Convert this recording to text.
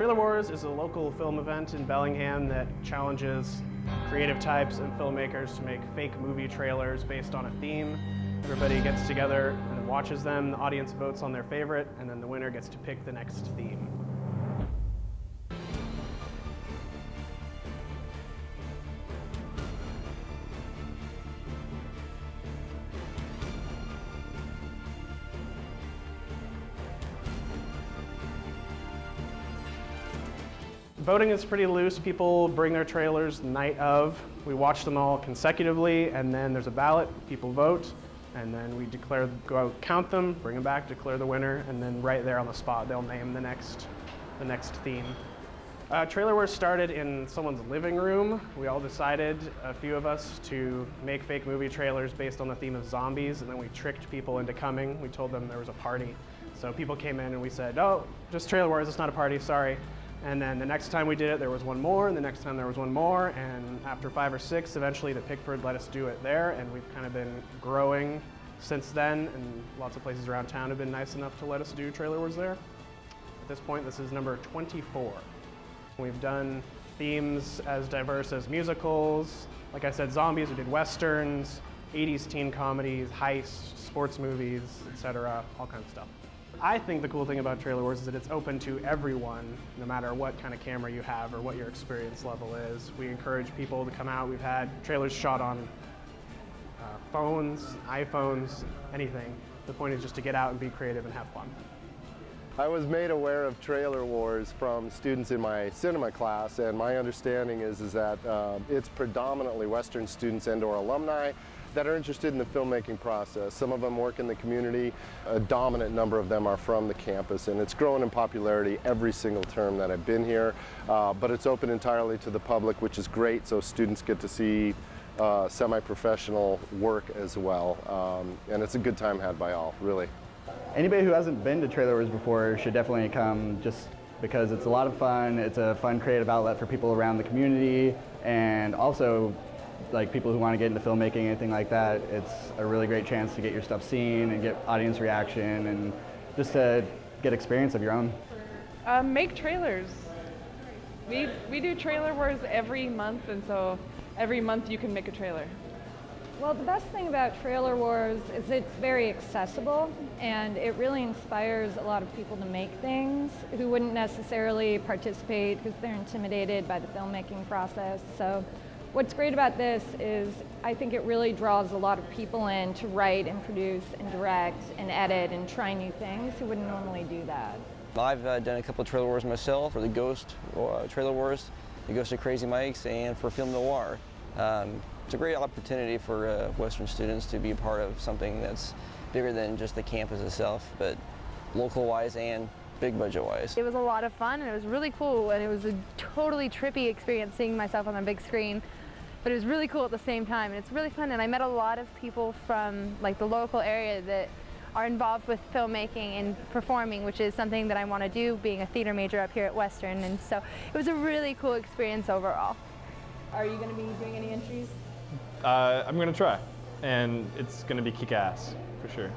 Trailer Wars is a local film event in Bellingham that challenges creative types and filmmakers to make fake movie trailers based on a theme. Everybody gets together and watches them, the audience votes on their favorite, and then the winner gets to pick the next theme. Voting is pretty loose. People bring their trailers night of. We watch them all consecutively, and then there's a ballot. People vote, and then we declare, go out, count them, bring them back, declare the winner, and then right there on the spot, they'll name the next, the next theme. Uh, Trailer Wars started in someone's living room. We all decided, a few of us, to make fake movie trailers based on the theme of zombies, and then we tricked people into coming. We told them there was a party. So people came in and we said, oh, just Trailer Wars, it's not a party, sorry. And then the next time we did it, there was one more, and the next time there was one more, and after five or six, eventually the Pickford let us do it there, and we've kind of been growing since then, and lots of places around town have been nice enough to let us do Trailer Wars there. At this point, this is number 24. We've done themes as diverse as musicals, like I said, zombies, we did westerns, 80s teen comedies, heists, sports movies, etc., all kinds of stuff. I think the cool thing about Trailer Wars is that it's open to everyone, no matter what kind of camera you have or what your experience level is. We encourage people to come out. We've had trailers shot on uh, phones, iPhones, anything. The point is just to get out and be creative and have fun. I was made aware of Trailer Wars from students in my cinema class, and my understanding is, is that uh, it's predominantly Western students and or alumni that are interested in the filmmaking process. Some of them work in the community. A dominant number of them are from the campus, and it's grown in popularity every single term that I've been here. Uh, but it's open entirely to the public, which is great, so students get to see uh, semi-professional work as well. Um, and it's a good time had by all, really. Anybody who hasn't been to Trailer Wars before should definitely come just because it's a lot of fun. It's a fun creative outlet for people around the community and also like people who want to get into filmmaking, anything like that. It's a really great chance to get your stuff seen and get audience reaction and just to get experience of your own. Um, make trailers. We, we do trailer wars every month and so every month you can make a trailer. Well, the best thing about Trailer Wars is it's very accessible and it really inspires a lot of people to make things who wouldn't necessarily participate because they're intimidated by the filmmaking process. So what's great about this is I think it really draws a lot of people in to write and produce and direct and edit and try new things who wouldn't normally do that. I've uh, done a couple of Trailer Wars myself for the Ghost uh, Trailer Wars, the Ghost of Crazy Mike's, and for Film Noir. Um, it's a great opportunity for uh, Western students to be a part of something that's bigger than just the campus itself, but local-wise and big budget-wise. It was a lot of fun and it was really cool and it was a totally trippy experience seeing myself on a big screen. But it was really cool at the same time and it's really fun and I met a lot of people from like the local area that are involved with filmmaking and performing, which is something that I want to do being a theater major up here at Western. And so it was a really cool experience overall. Are you going to be doing any entries? Uh, I'm to try, and it's to be kick-ass, for sure.